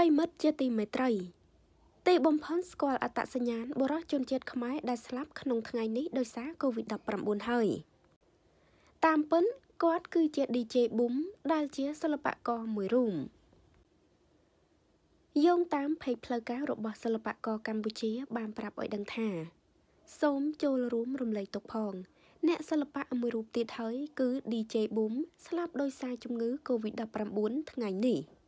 ប្រិមិត្តជាទីមេត្រីទីបំផុនស្គាល់អត្តសញ្ញាណបុរសជនជាតិខ្មែរដែលស្លាប់ក្នុងថ្ងៃនេះដោយសារ COVID-19 ហើយតាមពិនគាត់គឺជា DJ Boom ដែលជាសិល្បករមួយរូបយោងតាមភ័យផ្លូវការរបស់សិល្បករកម្ពុជា បានប្រាប់ឲ្យដឹងថា សូមចូលរួមរំលែកទុកផង អ្នកសិល្បៈមួយរូបទៀតហើយគឺ DJ Boom ស្លាប់ដោយសារជំងឺ Covid-19 ថ្ងៃនេះ។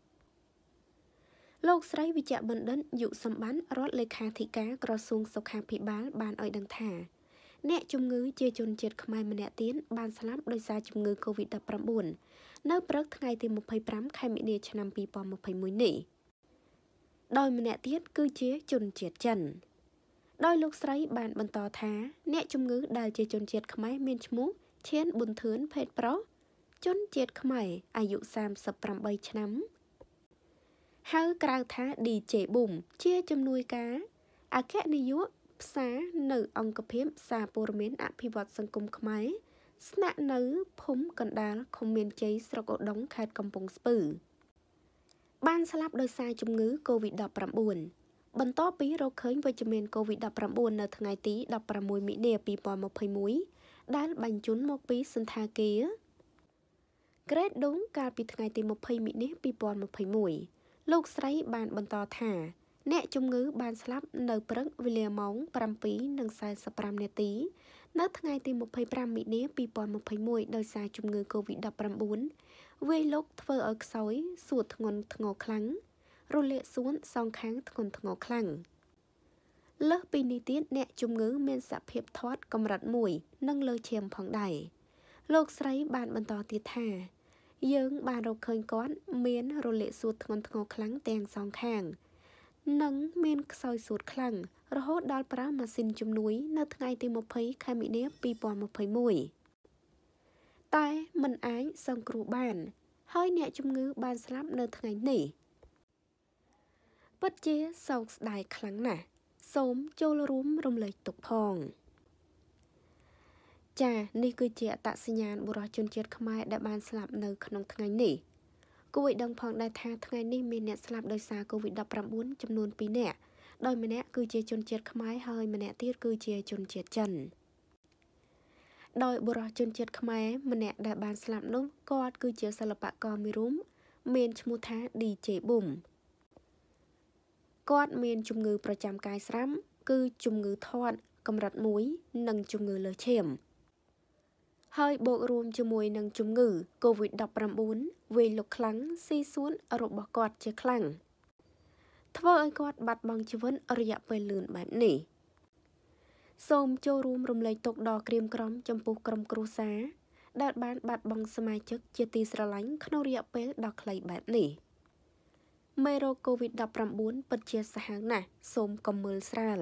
លោកស្រីវិជ្ជបណ្ឌិតយុសម្បានរដ្ឋលេខាធិការក្រសួងសុខាភិបាលបានឲ្យដឹងថាអ្នកជំងឺជាជនជាតិខ្មែរម្នាក់ទៀតបានស្លាប់ដោយសារជំងឺ Covid-19 នៅព្រឹកថ្ងៃទី25ខែមិនិនាឆ្នាំ2021នេះដោយម្នាក់ទៀតគឺជាជនជាតិចិនដោយលោកស្រីបានបន្តថាអ្នកជំងឺដែលជាជនជាតិខ្មែរមានឈ្មោះឈៀនប៊ុនធឿនភេទប្រុសជនជាតិខ្មែរអាយុ38ឆ្នាំ ហៅក្រៅថា DJ Boom ជាជំនួយការអគ្គនាយកផ្សារនៅ អង្គភាពផ្សារព័ត៌មានអភិវឌ្ឍសង្គមខ្មែរស្នាក់នៅភូមិកណ្ដាលឃុំមានជ័យស្រុកឧដុង្គខេត្តកំពង់ស្ពឺបានស្លាប់ដោយសារជំងឺ Covid-19 បន្ទាប់ពីរកឃើញវិជ្ជមាន COVID-19 នៅថ្ងៃទី16មិនិនា2021ដែលបញ្ជូនមកពីសន្តាគារ Great Dong កាលពីថ្ងៃទី20មិនិនា2021 លោកស្រីបានបន្តថាអ្នកជំងឺបានស្លាប់នៅព្រឹកវេលាម៉ោង7:45នាទី នៅថ្ងៃទី25មិនិនា2021ដោយសារជំងឺ Covid-19 វាយលុកធ្វើឲ្យខ្សោយសួតធ្ងន់ធ្ងរខ្លាំងរលាកសួនសងខាងធ្ងន់ធ្ងរខ្លាំងលើសពីនេះទៀតអ្នកជំងឺមានសភាពធាត់កម្រិត1និងលើឈាមផងដែរលោកស្រីបានបន្តទៀតថា យើងបានរកឃើញគាត់មានរលាកសួតធ្ងន់ធ្ងរខ្លាំងទាំងសងខាង និងមានខ្សោយសួតខ្លាំងរហូតដល់ប្រើម៉ាស៊ីនជំនួយ នៅថ្ងៃទី20ខែមិនិនា2021តែมันអាចសង្គ្រោះបាន ហើយអ្នកជំងឺបានស្លាប់នៅថ្ងៃនេះពិតជាសោកស្ដាយខ្លាំងណាស់សូមចូលរួមរំលែកទុក្ខផង ចានេះគឺជាអត្តសញ្ញាណបុរសជនជាតិខ្មែរដែលបានស្លាប់នៅក្នុងថ្ងៃនេះគួរឲ្យដឹងផងដែរថាថ្ងៃនេះមានអ្នកស្លាប់ដោយសារ COVID-19 ចំនួន2នាក់ដោយម្នាក់គឺជាជនជាតិខ្មែរហើយម្នាក់ទៀតគឺជាជនជាតិចិនដោយបុរសជនជាតិខ្មែរម្នាក់ដែលបានស្លាប់នោះគាត់គឺជាសិល្បករមួយរូបមានឈ្មោះថា DJ Boom គាត់មានជំងឺប្រចាំកាយស្រាំ គឺជំងឺធាត់កម្រិត1និងជំងឺលើសឈាម ហើយបូករួមជាមួយនឹងជំងឺ Covid-19 វាយលុកខ្លាំងស៊ីសួនរបស់គាត់ជាខ្លាំងធ្វើឲ្យគាត់បាត់បង់ជីវិតរយៈពេលលឿនបែបនេះសូមចូលរួមរំលែកទុក្ខដ៏ក្រៀមក្រំចំពោះក្រុមគ្រួសារដែលបានបាត់បង់សមាជិកជាទីស្រឡាញ់ក្នុងរយៈពេលដ៏ខ្លីបែបនេះមេរោគ COVID-19 ពិតជាសាហាវណាស់សូមកុំមើលស្រាល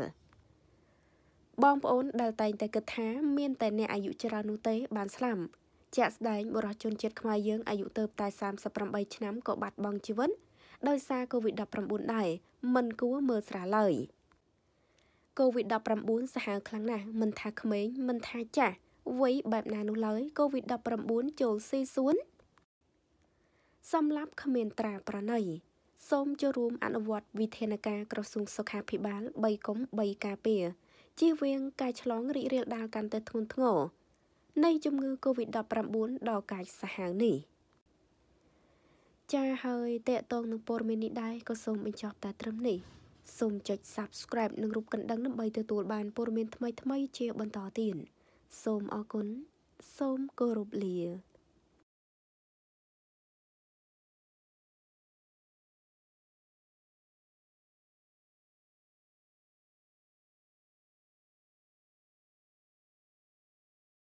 បងប្អូនដែលតែងតែគិតថាមានតែអ្នកអាយុច្រើននោះទេបានស្លាប់ជាក់ស្ដែងបរិសុជនជាតិខ្មែរយើងអាយុទៅតែ38ឆ្នាំក៏បាត់បង់ជីវិតដោយសារ COVID-19 ដែរមិនគួរមើលស្រាលឡើយ COVID-19 សាហាវខ្លាំងណាស់មិនថាក្មេងមិនថាចាស់វ័យបែបណានោះឡើយ COVID-19 ចូលស៊ីសួនសម្រាប់គ្មានត្រាប្រណីសូមចូលរួមអនុវត្តវិធានការក្រសួងសុខាភិបាល3កុំ3ការពារ ជៀសវាងការឆ្លងរីករាលដាលកាន់តែធ្ងន់ធ្ងរនៃជំងឺ Covid-19 ដ៏កាចសាហាវនេះចាហើយតេតងនឹងព័ត៌មាននេះដែរក៏សូមបញ្ចប់តែត្រឹមនេះសូមចុច Subscribe និងរូបកណ្ដឹងដើម្បីទទួលបានព័ត៌មានថ្មីៗជាបន្តទៀតសូមអរគុណសូមគោរពលា